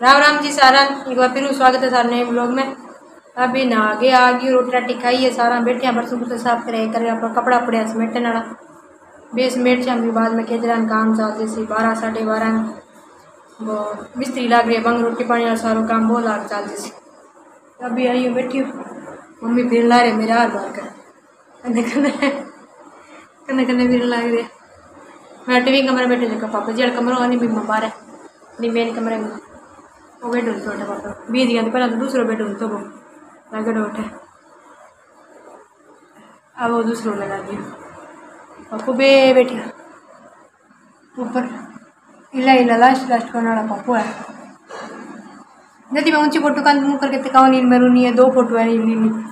राम राम जी सारा, एक बार फिर स्वागत है सारे नए ब्लॉग में। अभी ना आगे आ गई रोटी राटी खाई है सारा बैठे बरसों बरसों साफ़ करे करे अपना कपड़ा पड़े समेटने वाला। बेस मेट से अभी बाद में केजरा काम चलते सी बारह, साढ़े बारह। वो मिस्त्री लाग रही है, बंग रोटी पानी वाला सारो काम बहुत लाग चलते सी अभी आई हूँ बैठी मम्मी फिर ला रहे मेरे हार बार कर। कन्ने कन्ने फिर लाग रहे मैं टीवी कमरे बैठे, देखा पापा जेड़ कमरा नहीं भी बाहर नहीं मेन कमरे में। वो बेडरूम छोटा पापा बीस गया तो पहला तो दूसरा बेडरूम तो वो लगे उठे अब वो दूसरा लगा दिया पापू बे बैठिया ऊपर इला इला लास्ट लास्ट करने वाला पापू है यदि मैं ऊँची फ़ोटो का मुँह करके तिकाओ नील मेरू नहीं है दो फ़ोटो है नीली नीली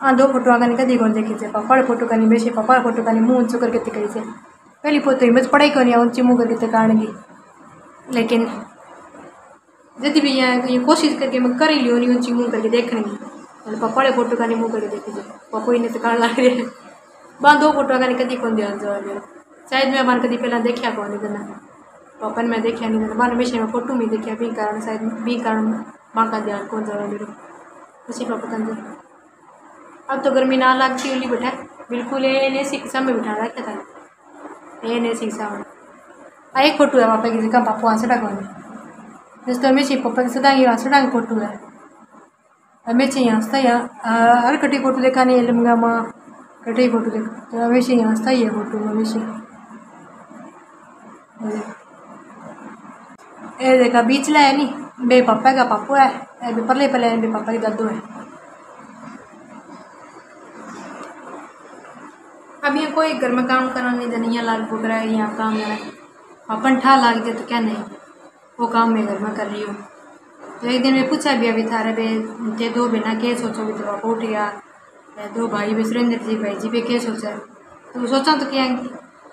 हाँ दो फ़ोटो आगे कदी कौन देखी से पापा फ़ोटो का नहीं बेचे पापा फ़ोटो का नहीं मुँह ऊंचो करके तिकाई से पहली फ़ोटो ही मुझे पढ़ाई करनी है ऊँची मुँह करके तिकाने की लेकिन यदि भी यहाँ कोशिश करके मैं कर ही लियो, नहीं ऊँची मुँह करके देखने की मतलब पापा वाले फ़ोटो का नहीं मुँह करके देखी जाए पापा ही ने तो कान लग। रहे वहाँ दो फ़ोटो का नहीं कदी कौन ध्यान जवाब शायद मैं मान कभी पहला देखा कौन नहीं देना पापा ने मैं देखा नहीं देना मान हमेशा मैं फ़ोटो में देखा भी कारण शायद भी कारण माँ का ध्यान कौन जवाब मेरे उसी पापा का अब तो गर्मी ना लगती उली बैठा। बिल्कुल ए ने शिक्षा में बिठा रखा था। ए ने शिक्षा में एक फ़ोटो है पापा की जगह पापा वहाँ से डाकवानी जिस हमेशा पापा की सदा यहाँ से डाक फ़ोटो है? हर कटी फ़ोटो देखा नहीं लमगा माँ कटी फ़ोटो देखा तो हमेशा यहाँ से ही फ़ोटो हमेशा ये देखा बीच ला है नहीं बे पापा का पापू है ए बे परले पले बे पापा की दादू है अब कोई घर में काम करना नहीं यहाँ भुग रहा है यहाँ काम है अपन ठा लाग जाए तो क्या नहीं वो काम मैं घर में कर रही हूँ। तो एक दिन मैं पूछा भी अभी थारे बे थे दो बिना के सोचो? भी तो उठ गया। दो भाई भी सुरेंद्र जी, भाई जी भी के सोचा? तो सोचा तो क्या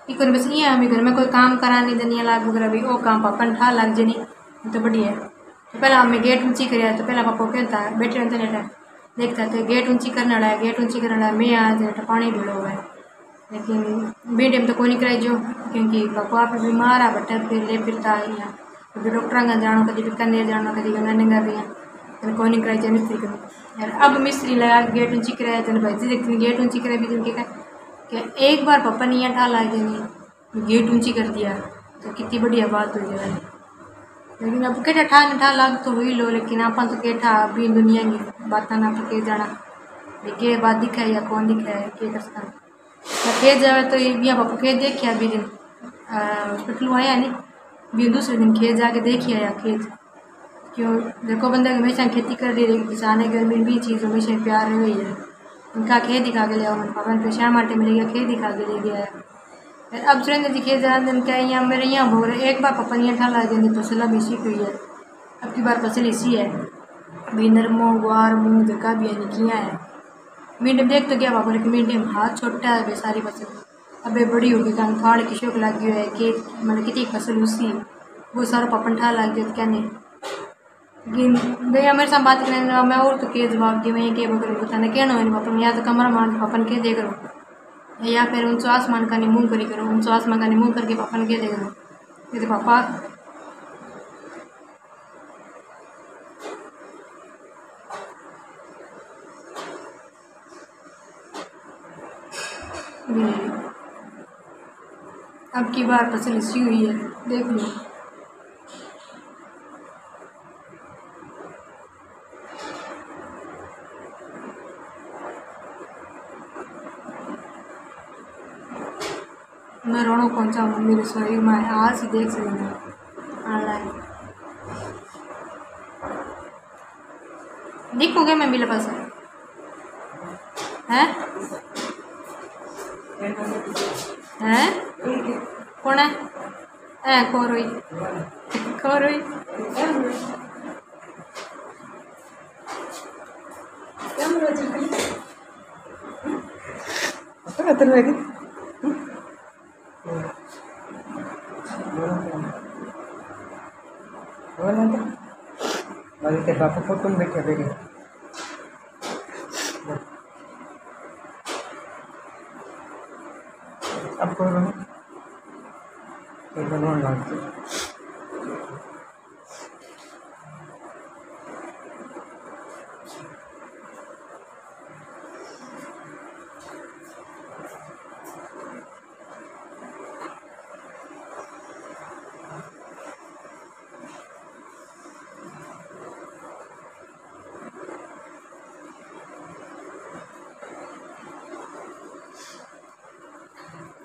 कि बस ये हमें घर में कोई काम करा नहीं देनी लाग वगैरह भी वो काम पापा ठा लाग जे नहीं। तो बढ़िया है। तो पहला हमें गेट ऊँची करिया तो पहला पापा कहता है बैठे रहते नेटा देखता तो गेट ऊँची करने वाला है, गेट ऊँची करने वाला है, मैं आज पानी ढूंढा हुआ है। लेकिन बी टाइम तो कोई नहीं कराई जो, क्योंकि पापा आप बीमार आ बट्टा फिर ले फिरता है यहाँ। कभी डॉक्टर का जानो कभी बीकानेर जानो कभी गंगानगर भी हैं कोई नहीं कराई जाए मिस्त्री को यार अब मिस्त्री लगा गेट ऊँची कराया तेने भाई देखते गेट ऊँची कराई भी तुमके क्या एक बार पापा ने यहाँ ठाला देनी गेट ऊँची कर दिया तो कितनी बढ़िया बात हो जाए लेकिन अब केठा ठा न ठा लाग तो हुई लो लेकिन आप तो केठा अभी दुनिया की बात ना के जाना के बात दिखाए या कौन दिखाए के करता खेत जावे तो यहाँ पापा खेत देखिए अभी दिन हॉस्पिटल आया नहीं भी दूसरे दिन खेत जाके देखी आया खेत। क्यों? देखो बंदा हमेशा खेती कर रही है किसान है गर्मी भी चीज़ हमेशा प्यार हुई है। उनका खेत दिखा के ले आओ पापा ने शाम माटे मिलेगा खेत दिखा के ले गया है। अब सुरेंद्र जी खेत जा दिन क्या यहाँ मेरे यहाँ भोग रहे, एक बार पापा ने ठाला देनी फ़सल अब इसी हुई है। अब की बार फ़सल इसी है। भी नरमो गुआर मूँग धक्का भी है निकिया है। मीडियम देख तो क्या लेकिन मीडियम हाथ छोटा है सारी फ़सल अबे बड़ी होगी काम फाड़ की शोक लग गई है कि मतलब कितनी फ़सल उसी। वो सारा पपन ठा लग गया क्या नहीं। भैया, मेरे साथ बात करने मैं और तो के जवाब दी, मैं के बकर बताना क्या ना पापन, या तो कमरा मान पापन के दे करो या फिर उनसे आसमान का मुँह करी करो, उनसे आसमान का मुँह करके पापन के दे करो ये तो पापा। अब की बार फ़सल इसी हुई है। देख लो। मैं रोनो कौन सा मम्मी रसोई में आज ही देख सकते ऑनलाइन। देखोगे मैं मिले पास है? हैं? कोण ऐ खोर हुई खोर हुई अतन वेग बड़ी के पापा फ़ोटो में बैठे बेरी अब कोई बनवावं लागतं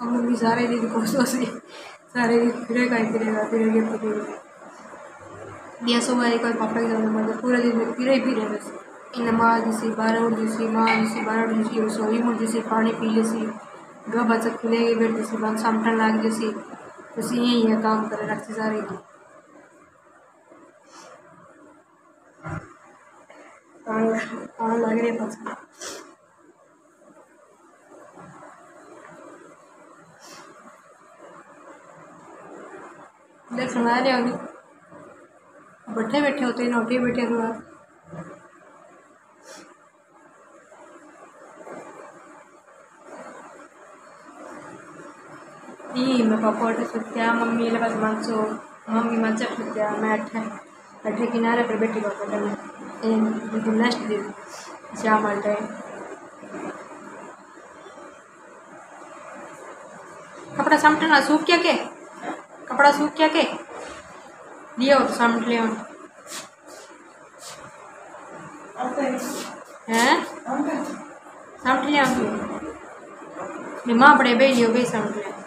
Ang magbisari din ko, so सारे फिरेगा ही फिरेगा फिरेगा फिरेगा दिया सुबह एक बार पापा के मतलब पूरे दिन में फिरे ही फिरे बस। इन नमाज़ जैसी बारह उठ जैसी माँ जैसी बारह उठ जैसी रसोई मुड़ जैसी पानी पी जैसी ग बच्चा खुलेगी बैठ जैसी बात सामटन लाग जैसी बस यही है काम करे रखते सारे। दिन पान लग रहे पास देख सुना रहे होगी बैठे बैठे होते हैं नौके बैठे हुए मैं पापा अठे सुत्या मम्मी ले पास मानसो मम्मी मचा सुत्या मैं अठे अठे किनारे पर बैठी पापा दिन नेक्स्ट दिन शाम वाले टाइम कपड़ा सामटना सूख क्या के कपड़ा सूख क्या? के लियो तो सामने ले हैं? सामने ले माँ बड़े बे लियो बे लिया